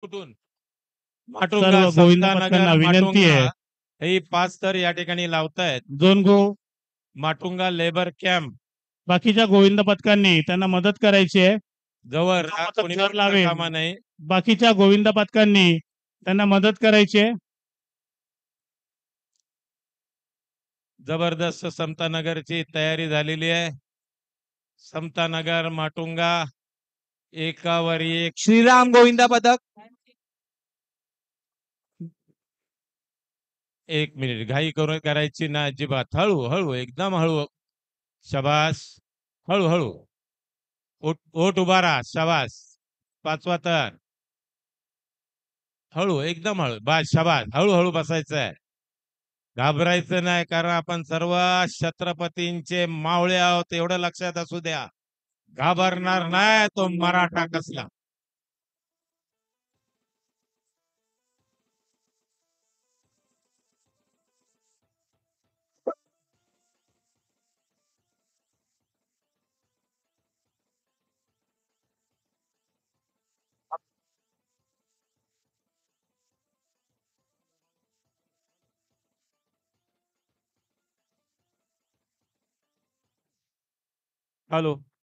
कुठून? माटुंगा विनंती आहे. ही पाच तर या ठिकाणी लावतायत. दोन गो. Matunga labour camp. बाकीच्या गोविंद पथकांनी त्यांना मदत करायची आहे. जवळ. कामा नाही बाकीच्या गोविंद पथकांनी त्यांना मदत करायची आहे. जबरदस्त समतानगरची तयारी झालेली आहे. समतानगर माटुंगा एकावर एक. श्रीराम गोविंदा पथक एक मिनिट. घाई करून करायची ना अजिबात. हळू हळू. एकदम हळू. शबास. हळू हळू. ओट ओट उभारा शबास. पाचवा तर. हळू. एकदम हळू. बास शबास. हळूहळू बसायचं आहे घाबरायचं नाही कारण आपण सर्व छत्रपतींचे मावळे आहोत एवढं लक्षात असू द्या. घाबरणार नाही तो मराठा कसला. हॅलो